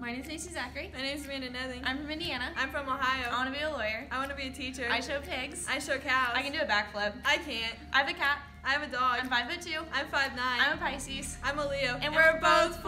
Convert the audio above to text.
My name is Macy Zachary. My name is Amanda Nething. I'm from Indiana. I'm from Ohio. I want to be a lawyer. I want to be a teacher. I show pigs. I show cows. I can do a backflip. I can't. I have a cat. I have a dog. I'm five foot two. I'm five nine. I'm a Pisces. I'm a Leo. And we're both.